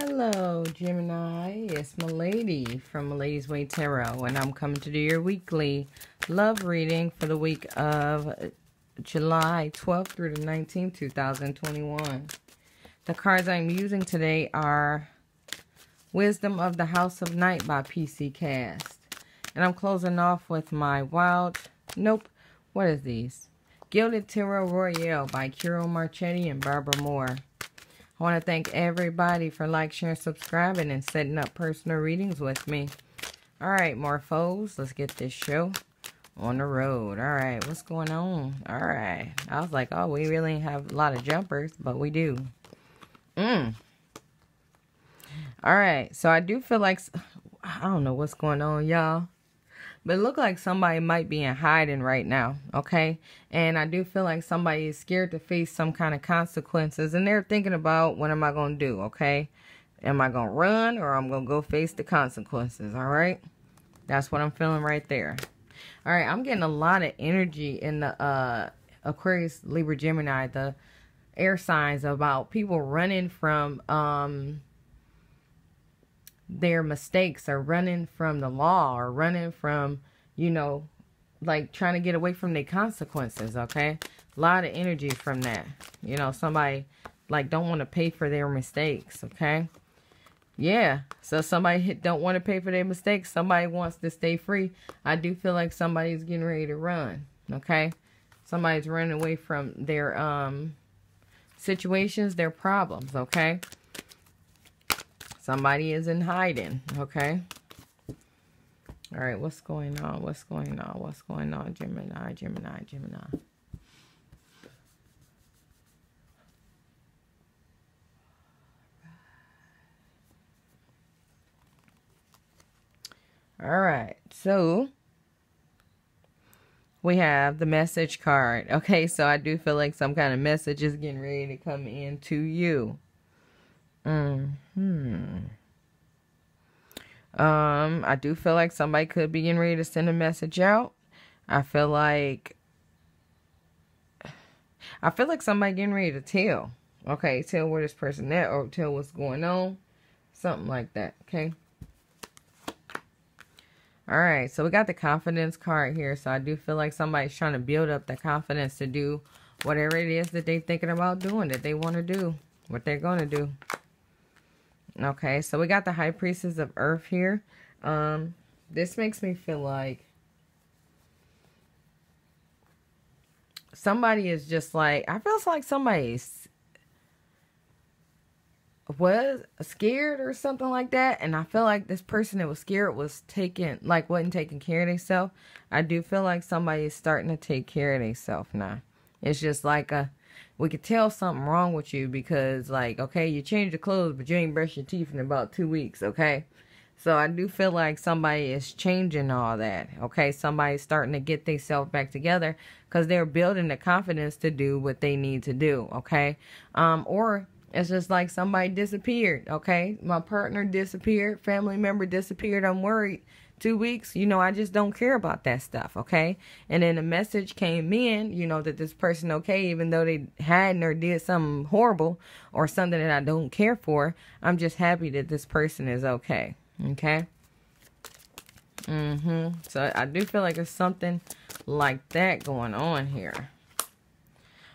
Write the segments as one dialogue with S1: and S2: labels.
S1: Hello, Gemini. It's Malady from Malady's Way Tarot, and I'm coming to do your weekly love reading for the week of July 12th through the 19th, 2021. The cards I'm using today are Wisdom of the House of Night by PC Cast. And I'm closing off with my Wild... Nope. What is these? Gilded Tarot Royale by Ciro Marchetti and Barbara Moore. I want to thank everybody for like, sharing, subscribing, and setting up personal readings with me. All right, Morphos, let's get this show on the road. All right, what's going on? All right. I was like, oh, we really have a lot of jumpers, but we do. Mm. All right, so I do feel like, I don't know what's going on, y'all. But it look like somebody might be in hiding right now, okay? And I do feel like somebody is scared to face some kind of consequences. And they're thinking about, what am I going to do, okay? Am I going to run or I'm going to go face the consequences, all right? That's what I'm feeling right there. All right, I'm getting a lot of energy in the uh, Aquarius, Libra, Gemini, the air signs about people running from... um their mistakes or running from the law or running from, you know, like trying to get away from their consequences, okay? A lot of energy from that. You know, somebody like don't want to pay for their mistakes, okay? Yeah, so somebody don't want to pay for their mistakes. Somebody wants to stay free. I do feel like somebody's getting ready to run, okay? Somebody's running away from their um situations, their problems, okay? Somebody is in hiding, okay? All right, what's going on? What's going on? What's going on? Gemini, Gemini, Gemini. All right, so we have the message card. Okay, so I do feel like some kind of message is getting ready to come in to you. Mm hmm. Um, I do feel like somebody could be getting ready to send a message out. I feel like I feel like somebody getting ready to tell. Okay, tell where this person at or tell what's going on. Something like that. Okay. All right, so we got the confidence card here. So I do feel like somebody's trying to build up the confidence to do whatever it is that they're thinking about doing, that they want to do, what they're going to do. Okay, so we got the High Priestess of Earth here. Um, this makes me feel like somebody is just like, I feel like somebody's was scared or something like that. And I feel like this person that was scared was taking, like, wasn't taking care of themselves. I do feel like somebody is starting to take care of themselves now. It's just like a, we could tell something wrong with you because like okay you changed your clothes but you ain't brushed your teeth in about two weeks okay? So i do feel like somebody is changing all that okay? Somebody's starting to get themselves back together because they're building the confidence to do what they need to do okay? Um or it's just like somebody disappeared okay? My partner disappeared family member disappeared i'm worried two weeks, you know, I just don't care about that stuff, okay? And then a message came in, you know, that this person okay, even though they hadn't or did something horrible or something that I don't care for, I'm just happy that this person is okay, okay? Mm-hmm. So I do feel like there's something like that going on here.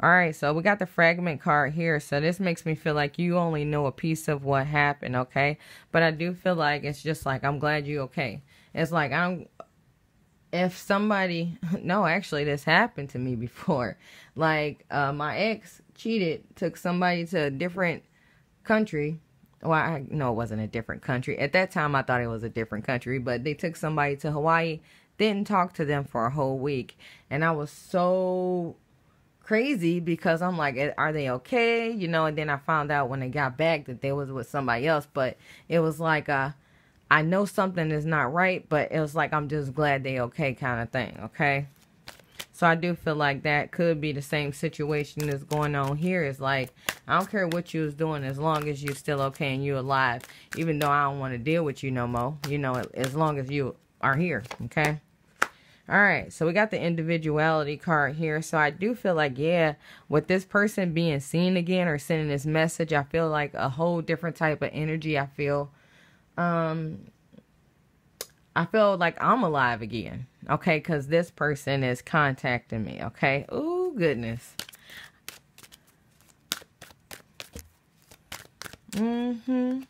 S1: All right, so we got the fragment card here. So this makes me feel like you only know a piece of what happened, okay? But I do feel like it's just like, I'm glad you okay. It's like I'm if somebody no actually this happened to me before. Like uh my ex cheated took somebody to a different country. Well i know it wasn't a different country. At that time i thought it was a different country but they took somebody to hawaii didn't talk to them for a whole week. And i was so crazy because i'm like are they okay? You know and then i found out when they got back that they was with somebody else but it was like uh I know something is not right, but it was like I'm just glad they okay kind of thing, okay? So I do feel like that could be the same situation that's going on here. It's like, I don't care what you was doing as long as you're still okay and you're alive. Even though I don't want to deal with you no more. You know, as long as you are here, okay? All right, so we got the individuality card here. So I do feel like, yeah, with this person being seen again or sending this message, I feel like a whole different type of energy. I feel, um, I feel like I'm alive again. Okay, because this person is contacting me. Okay, oh goodness. Mm-hmm.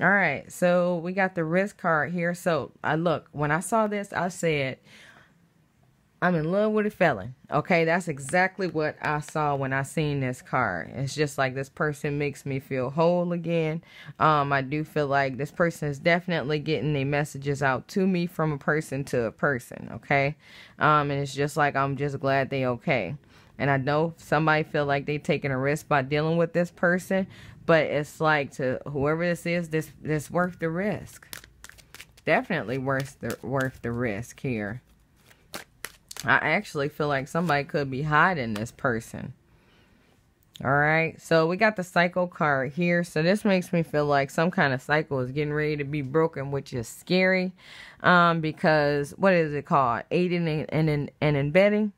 S1: All right, so we got the risk card here. So I look, when I saw this, I said, I'm in love with a felon. Okay, that's exactly what I saw when I seen this card. It's just like this person makes me feel whole again. Um, I do feel like this person is definitely getting the messages out to me from a person to a person. Okay, um, and it's just like I'm just glad they okay. And I know somebody feel like they taking a risk by dealing with this person, but it's like to whoever this is, this this worth the risk. Definitely worth the worth the risk here. I actually feel like somebody could be hiding this person. All right, so we got the cycle card here. So this makes me feel like some kind of cycle is getting ready to be broken, which is scary. Um, because what is it called? Aiding and, and, and embedding.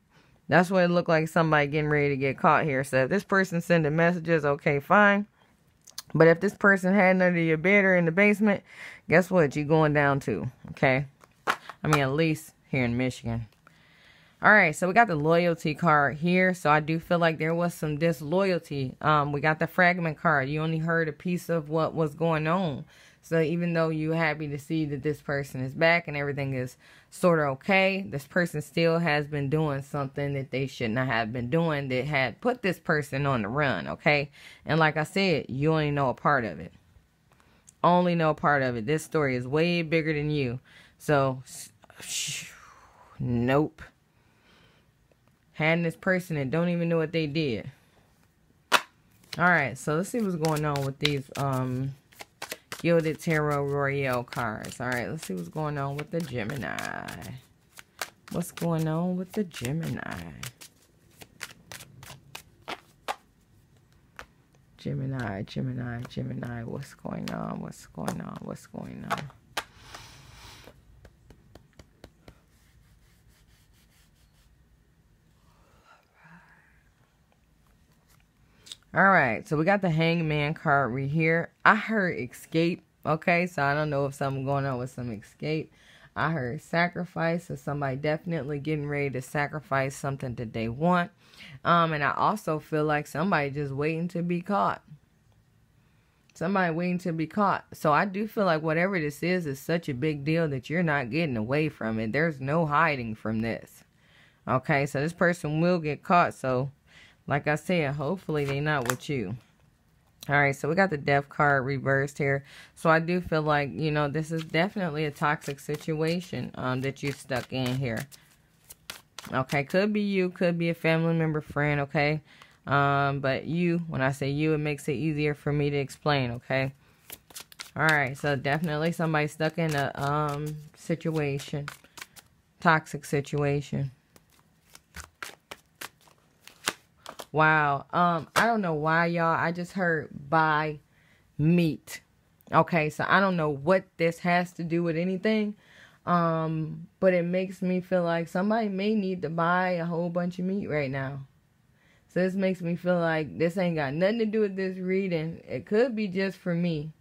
S1: That's what it looked like somebody getting ready to get caught here. So if this person sending messages, okay, fine. But if this person had under your bed or in the basement, guess what? You're going down too. Okay. I mean, at least here in Michigan. All right, so we got the loyalty card here. So I do feel like there was some disloyalty. Um, we got the fragment card. You only heard a piece of what was going on. So even though you're happy to see that this person is back and everything is sort of okay, this person still has been doing something that they should not have been doing that had put this person on the run, okay? And like I said, you only know a part of it. Only know a part of it. This story is way bigger than you. So, nope. Having this person and don't even know what they did. All right, so let's see what's going on with these um Gilded Tarot Royale cards. All right, let's see what's going on with the Gemini. What's going on with the Gemini? Gemini, Gemini, Gemini. What's going on? What's going on? What's going on? All right, so we got the hangman card right here. I heard escape. Okay, so I don't know if something going on with some escape. I heard sacrifice, so somebody definitely getting ready to sacrifice something that they want. Um, and I also feel like somebody just waiting to be caught. Somebody waiting to be caught. So I do feel like whatever this is is such a big deal that you're not getting away from it. There's no hiding from this. Okay, so this person will get caught. So like I said, hopefully they're not with you. All right, so we got the death card reversed here. So I do feel like, you know, this is definitely a toxic situation um, that you're stuck in here. Okay, could be you, could be a family member, friend, okay? Um, but you, when I say you, it makes it easier for me to explain, okay? All right, so definitely somebody stuck in a um, situation, toxic situation. Wow. Um, I don't know why, y'all. I just heard buy meat. Okay, so I don't know what this has to do with anything. Um, but it makes me feel like somebody may need to buy a whole bunch of meat right now. So this makes me feel like this ain't got nothing to do with this reading. It could be just for me.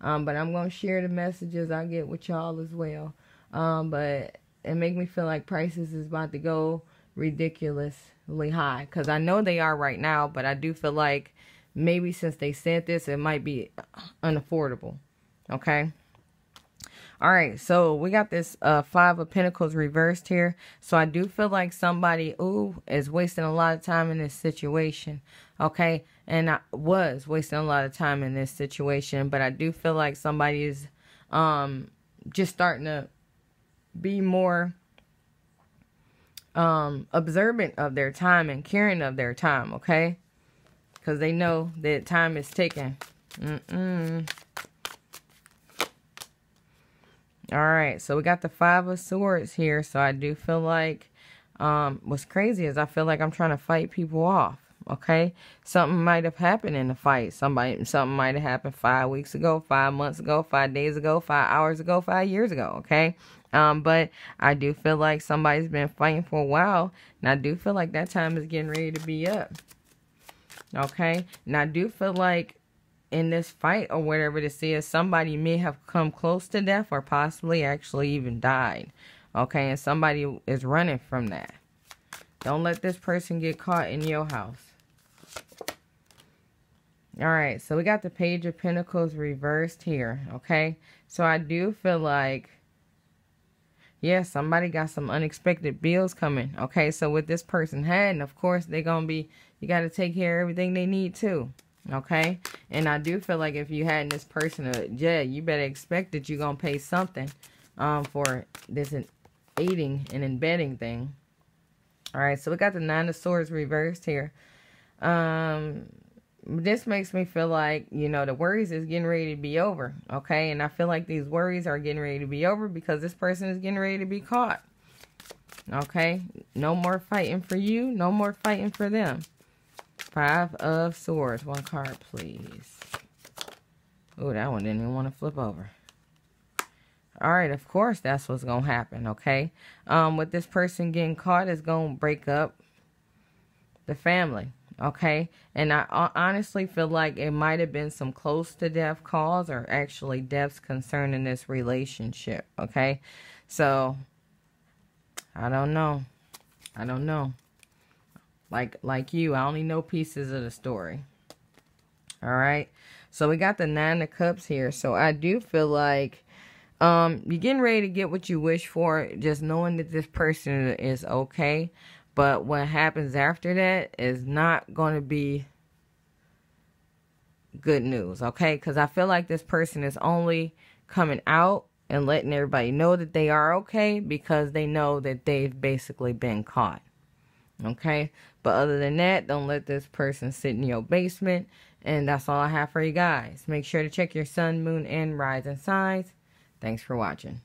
S1: Um, but I'm gonna share the messages I get with y'all as well. Um, but it make me feel like prices is about to go ridiculously high because I know they are right now, but I do feel like maybe since they said this, it might be unaffordable. Okay. All right, so we got this uh, Five of Pentacles reversed here. So I do feel like somebody, ooh, is wasting a lot of time in this situation. Okay, and I was wasting a lot of time in this situation, but I do feel like somebody is um, just starting to be more um, observant of their time and caring of their time, okay? Because they know that time is ticking. Mm-mm. All right, so we got the Five of Swords here. So I do feel like um, what's crazy is I feel like I'm trying to fight people off, Okay, something might have happened in the fight. Somebody, something might have happened five weeks ago, five months ago, five days ago, five hours ago, five years ago. Okay, um, but I do feel like somebody's been fighting for a while, and I do feel like that time is getting ready to be up. Okay, and I do feel like in this fight or whatever this is, somebody may have come close to death or possibly actually even died. Okay, and somebody is running from that. Don't let this person get caught in your house. All right, so we got the Page of Pentacles reversed here, okay? So I do feel like, yeah, somebody got some unexpected bills coming, okay? So with this person had, of course, they're going to be, you got to take care of everything they need too, okay? And I do feel like if you had this person, uh, yeah, you better expect that you're going to pay something um, for this aiding and embedding thing. All right, so we got the Nine of Swords reversed here. Um, this makes me feel like, you know, the worries is getting ready to be over, okay? And I feel like these worries are getting ready to be over because this person is getting ready to be caught, okay? No more fighting for you, no more fighting for them. Five of Swords. One card, please. Oh, that one didn't even want to flip over. All right, of course, that's what's going to happen, okay? Um, with this person getting caught is going to break up the family, okay? And I honestly feel like it might have been some close to death calls or actually deaths concerning this relationship, okay? So, I don't know. I don't know. Like like you, I only know pieces of the story. All right. So we got the nine of cups here. So I do feel like um, you're getting ready to get what you wish for, just knowing that this person is okay. But what happens after that is not going to be good news, okay? Because I feel like this person is only coming out and letting everybody know that they are okay because they know that they've basically been caught. Okay? But other than that, don't let this person sit in your basement. And that's all I have for you guys. Make sure to check your sun, moon, and rising signs. Thanks for watching.